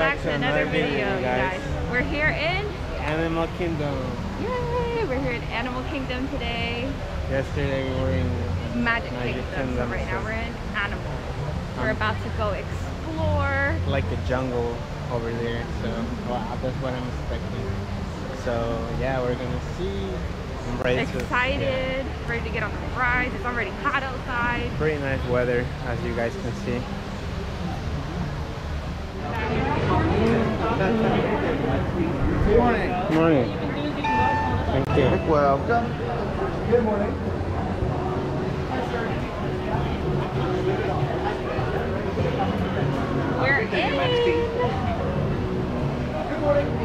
back to another video, you guys. We're here in Animal Kingdom. Yay! We're here in Animal Kingdom today. Yesterday we were in Magic, Magic Kingdom. So right now we're in Animal. We're Um, about to go explore. like the jungle over there. So well, that's what I'm expecting. So yeah, we're gonna see. I'm ready Excited, ready to get on the rides. It's already hot outside. Pretty nice weather, as you guys can see. Good morning. Good Morning. Thank you. Welcome. Good morning. We're in.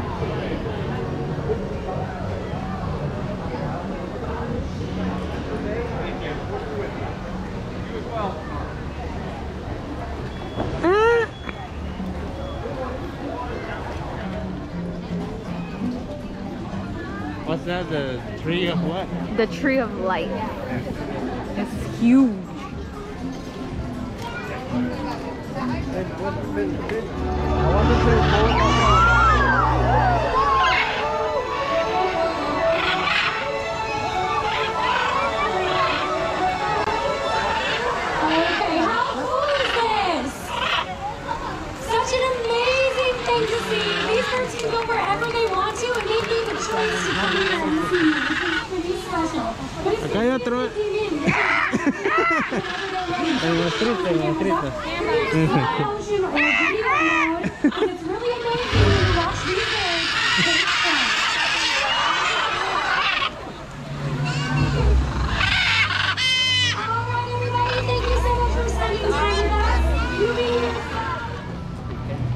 What's that? The tree of what? The Tree of Life. It's huge. Okay, how cool is this? Such an amazing thing to see. These birds can go wherever they Acá hay otro. Eh. el monstruito, el monstruito.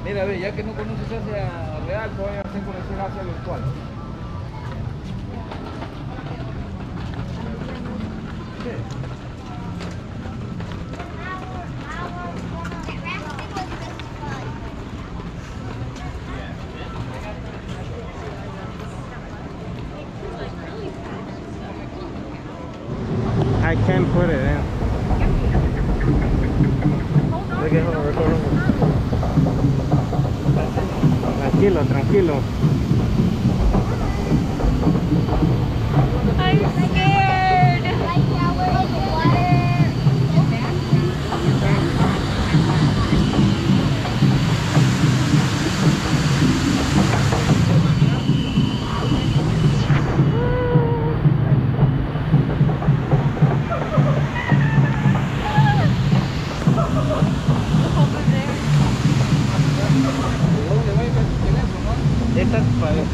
Mira, ve, ya que no conoces hacia real, te voy a hacer conocer hacia virtual. Tranquilo, tranquilo.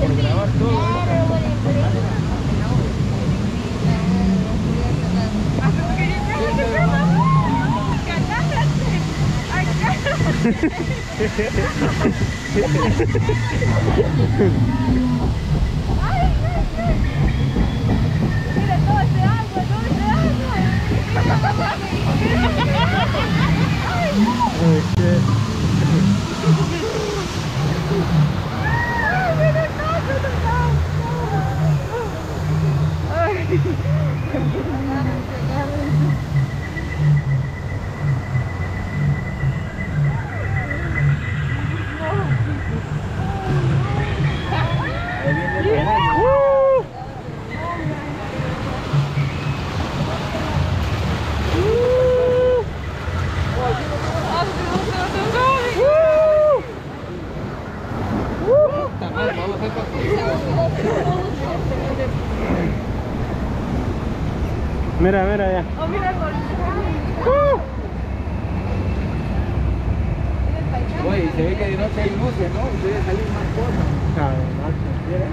Por grabar todo. Mira, mira ya. Oh, mira el Woo! Oye, se ve que de noche hay luces, ¿no? Y debe salir más cosas. Ah, noche, mira.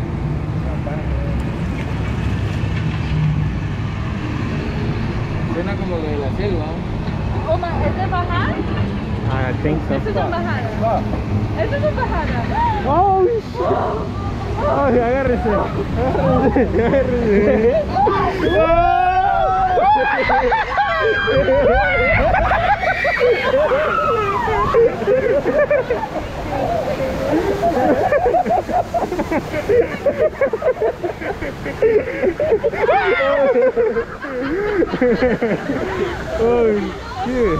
Suena como lo de la selva. ¿no? Oma, ¿es de bajar? I think so. Eso es en bajada. Eso es en bajada. Oh, shit. Ay, agárrese. Agárrese. Agárrese. Oh, shit.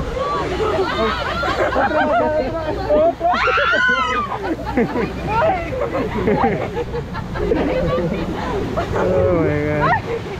oh my god.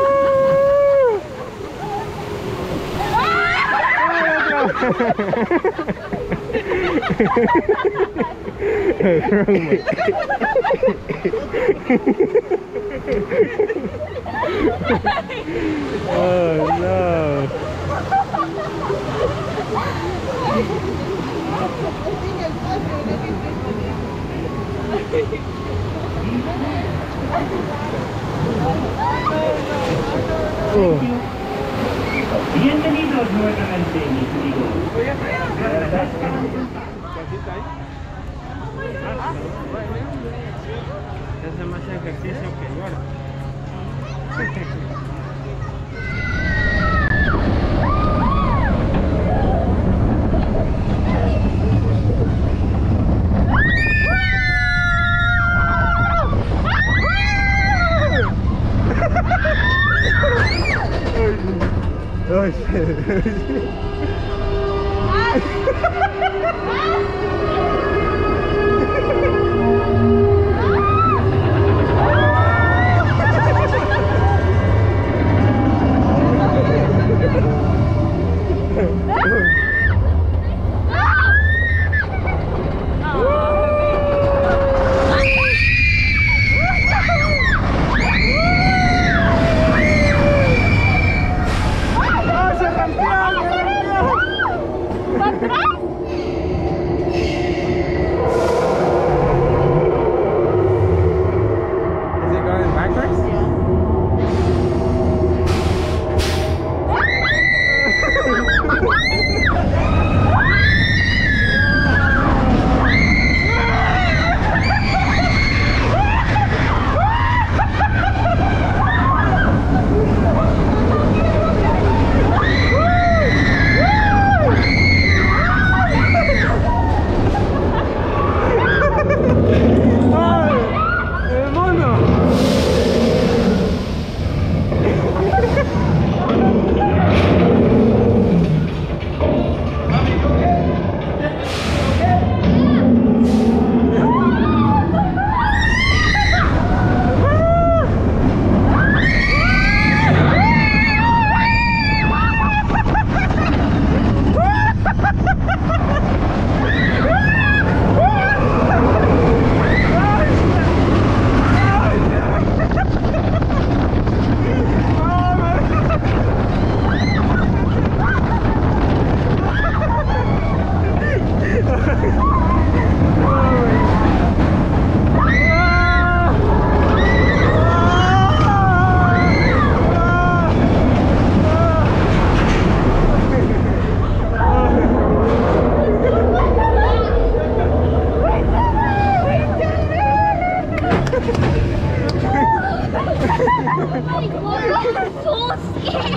oh no. Oh. Bienvenidos nuevamente, mis amigos. Ejercicio que yo. Ay,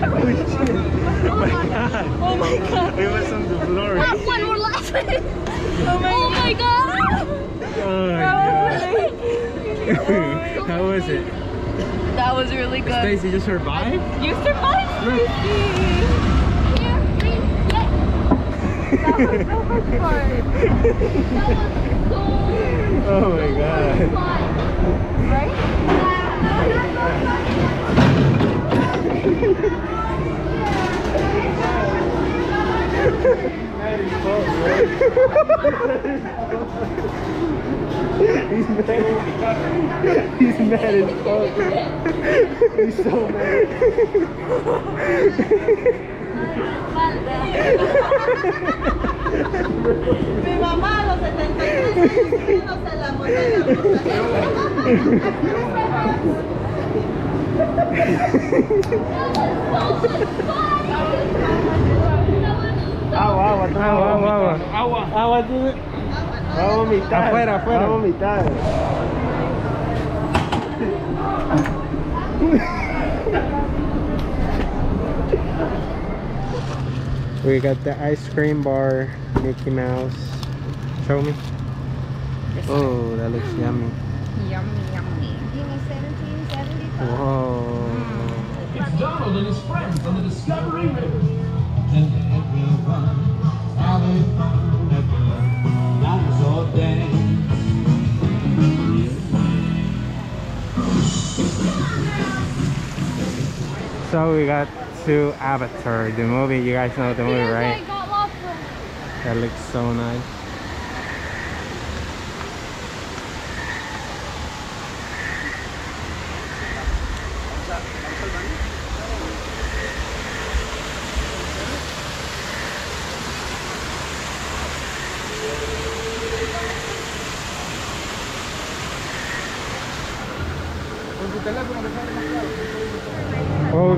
scary. Oh my god! It was on the floor. Last one, we're laughing. Oh my, oh my god. Oh my god. How was it? That was really good. Stacy, you survived? You survived, Stacy. Here, three, yes. That was so much fun. Oh my god. Right? Mi mamá a los 73 años a la montaña Agua, agua, agua, agua, agua. Agua, tiene- Va a vomitar. Afuera, afuera. Va a vomitar. We got the ice cream bar, Mickey Mouse. Show me. Oh, that looks yummy. Yummy, yummy. Whoa. Hmm. It's Donald and his friends on the Discovery River. And everyone having fun at the dinosaur dance. So we got to Avatar, the movie. You guys know the movie, right? got lost from That looks so nice.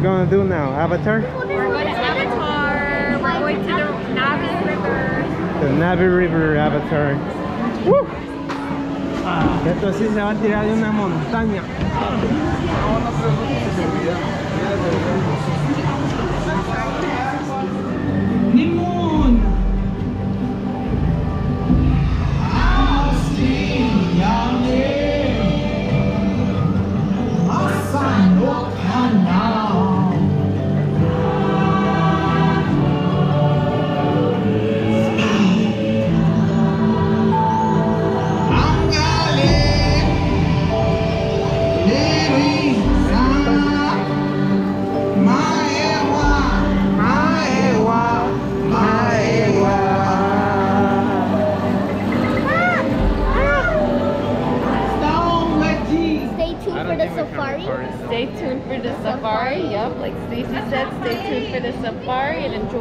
What are we gonna do now? Avatar? We're going to Avatar. We're going to the Na'vi River. The Na'vi River Avatar. ¡Woo! Esto sí se va a tirar de una montaña.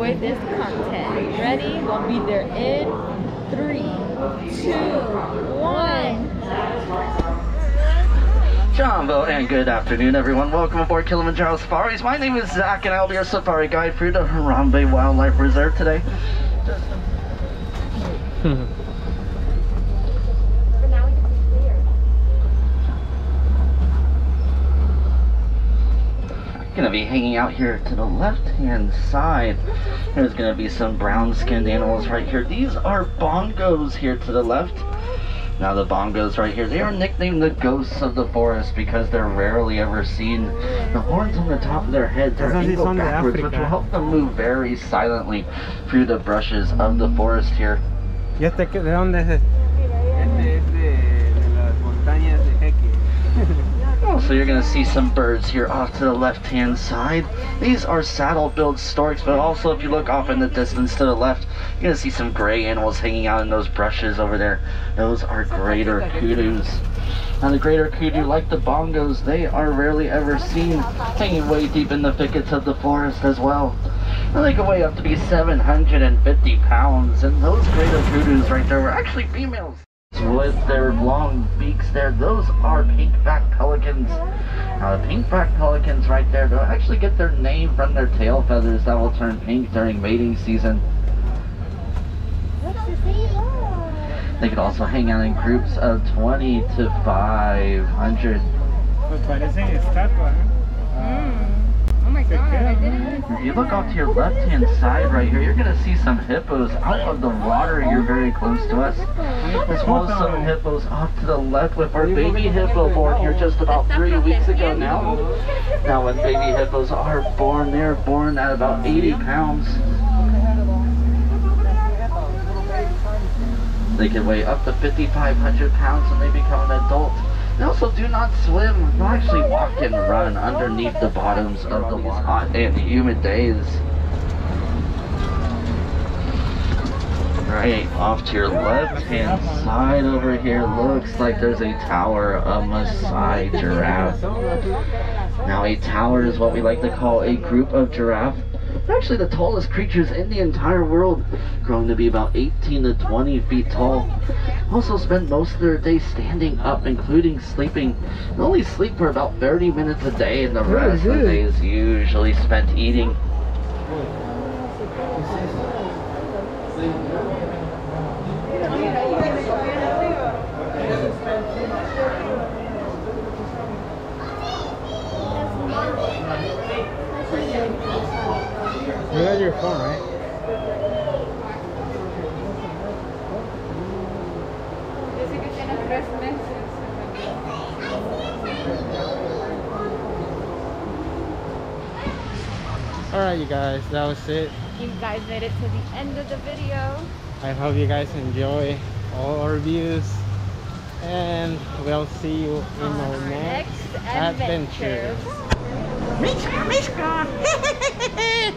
Enjoy this content. Ready? We'll be there in three, two, one. Johnville, and good afternoon, everyone. Welcome aboard Kilimanjaro Safaris. My name is Zach, and I'll be your safari guide through the Harambe Wildlife Reserve today. Gonna be hanging out here to the left-hand side. There's gonna be some brown-skinned animals right here. These are bongos here to the left. Now the bongos right here, they are nicknamed the ghosts of the forest because they're rarely ever seen. The horns on the top of their heads are angled backwards, which will help them move very silently through the brushes of the forest here. Also, you're going to see some birds here off to the left-hand side. These are saddle-billed storks, but also if you look off in the distance to the left, you're going to see some gray animals hanging out in those brushes over there. Those are greater kudus. Now the greater kudu, like the bongos, they are rarely ever seen hanging way deep in the thickets of the forest as well. They can weigh up to be 750 pounds, and those greater kudus right there were actually females with their long beaks there. Those are pink-backed pelicans. Now the pink-backed pelicans right there, they'll actually get their name from their tail feathers that will turn pink during mating season. They could also hang out in groups of 20 to 500. Pues parecen estatuas, ¿eh? Oh my god, If you look off to your left-hand side right here, you're gonna see some hippos out of the water. You're very close to us. As well as some hippos off to the left with our baby hippo born here just about three weeks ago now. Now when baby hippos are born, they're born at about 80 pounds. They can weigh up to 5,500 pounds when they become an adult. They also do not swim. They'll actually walk and run underneath the bottoms of the hot and humid days. Right off to your left hand side over here looks like there's a tower of Maasai giraffe. Now a tower is what we like to call a group of giraffe. They're actually the tallest creatures in the entire world, growing to be about 18 to 20 feet tall. Also spend most of their day standing up, including sleeping. They only sleep for about 30 minutes a day, and the rest of the day is usually spent eating. Your phone, right? Dice que tiene tres meses. Alright, you guys, that was it. You guys made it to the end of the video. I hope you guys enjoy all our views. And we'll see you in our next Next adventure. adventure.